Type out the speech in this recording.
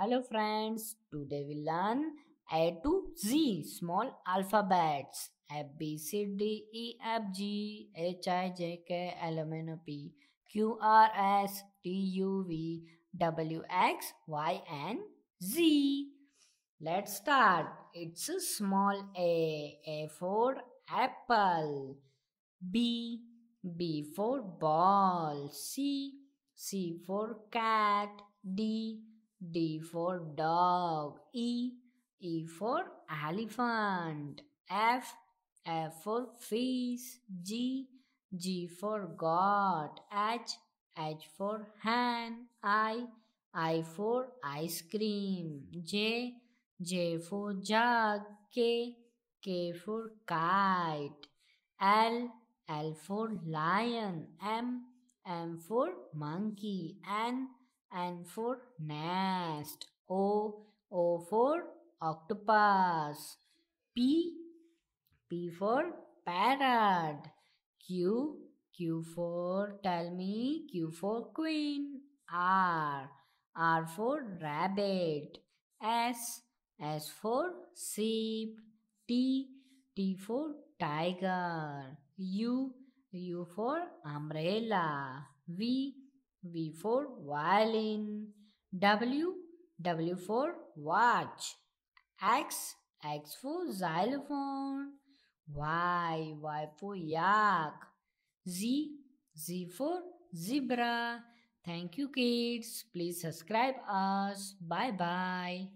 Hello friends, today we learn A to Z small alphabets A B C D E F G H I J K L M N O P Q R S T U V W X Y and Z. Let's start. It's a small A. A for apple. B. B for ball. C. C for cat. D. D for dog. E. E for elephant. F. F for fish. G. G for God. H. H for hand. I. I for ice cream. J. J for jug. K. K for kite. L. L for lion. M. M for monkey. N. N for nest. O. O for octopus. P. P for parrot. Q. Q for tell me. Q for queen. R. R for rabbit. S. S for sheep. T. T for tiger. U. U for umbrella. V. V for violin. W. W for watch. X. X for xylophone. Y. Y for yak. Z. Z for zebra. Thank you kids. Please subscribe us. Bye bye.